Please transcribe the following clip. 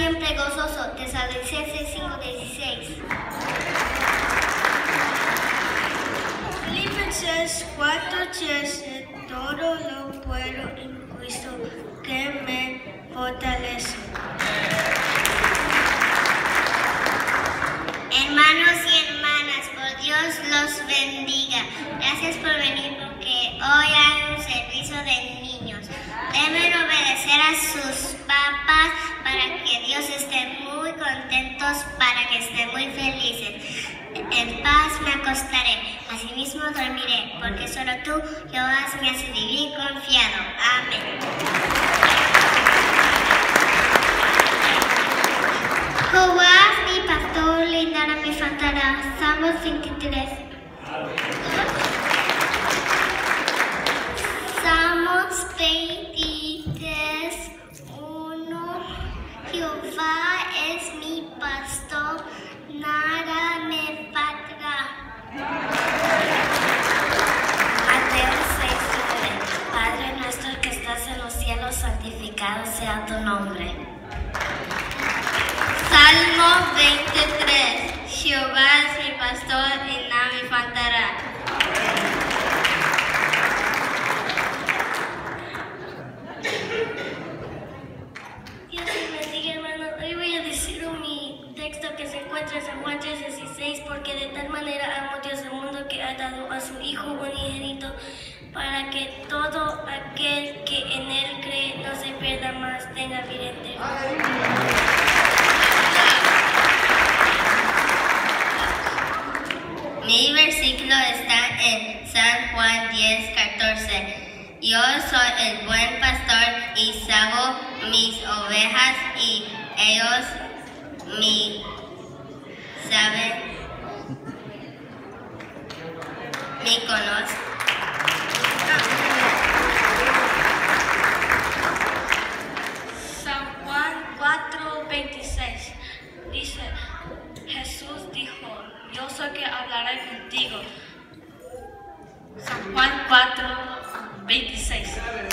siempre gozoso. Tesalonicenses 5:16. Filipenses 4:13 Todo lo puedo en Cristo que me fortalece. Hermanos y hermanas, por Dios los bendiga. Gracias por venir porque hoy hay un servicio de niños. Deben obedecer a sus papás para que Dios esté muy contentos, para que estén muy felices. En paz me acostaré, asimismo dormiré, porque solo tú, Jehová, me hace vivir confiado. Amén. Jehová mi pastor, le nada me faltará. Salmos 23. Salmos 23, 1. Jehová es mi pastor, nada me faltará. Mateo 6:9 Padre nuestro que estás en los cielos, santificado sea tu nombre. Salmo 23. Jehová es mi pastor y nada me faltará. Dios te bendiga, hermano. Hoy voy a decir mi texto que se encuentra en San Juan 3:16, porque de tal manera amó Dios el mundo que ha dado a su Hijo unigénito, para que todo aquel que Mi versículo está en San Juan 10, 14. Yo soy el buen pastor y salvo mis ovejas y ellos me saben, me conocen. San Juan 4:26 dice, Jesús dijo, yo soy que hablaré contigo. San Juan 4:26.